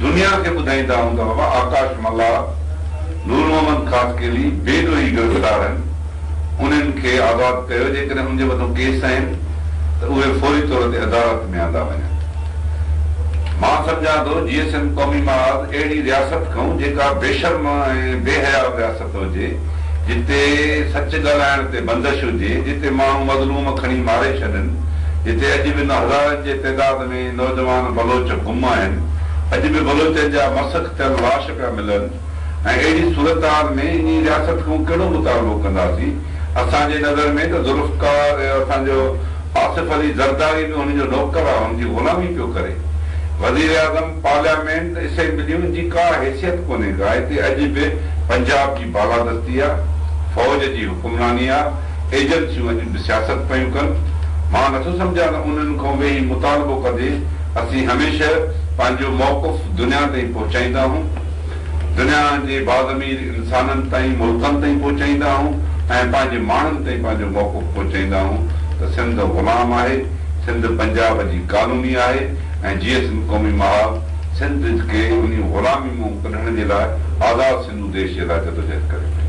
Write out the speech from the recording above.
दुनिया खे ॿुधाईंदा हूंदा हुआ आकाश मला नूर मोहम्मद केली बेदो ई गिरफ़्तार आहिनि उन्हनि खे आबादु कयो जेकॾहिं हुनजे मथां केस आहिनि त उहे फौरी तौर ते अदालत में आंदा वञनि मां सम्झा थो क़ौमी महाराज अहिड़ी रियासत खऊं जेका बेशर्म ऐं बेहया रियासत हुजे जिते सच ॻाल्हाइण ते बंदिश हुजे जिते माण्हू मज़लूम खणी मारे छॾनि जिते अॼु बि न हज़ार जे तइदाद में नौजवान बलोच गुम आहिनि अॼु बि जा मसख थियल लाश पिया मिलनि ऐं कहिड़ो मुतालबो कंदासीं ग़ुलामी पियो करे अॼु बि पंजाब जी बालादस्ती आहे फ़ौज जी हुकुमरानी आहे सियासत पियूं कनि मां नथो सम्झां त उन्हनि खां वेही मुतालबो कजे असीं हमेशह पंहिंजो मौक़ुफ़ दुनिया ताईं पहुचाईंदा आहियूं दुनिया जे बाज़मीर इंसाननि ताईं मुल्कनि ताईं पहुचाईंदा आहियूं ऐं पंहिंजे माण्हुनि ताईं पंहिंजो मौक़ुफ़ पहुचाईंदा आहियूं त सिंध ग़ुलाम आहे सिंध पंजाब जी कालूनी आहे ऐं जीअं सिंध क़ौमी महा सिंध खे उन ग़ुलामी मूं कढण जे लाइ आज़ादु सिंधू देश जे लाइ जदोजहद करे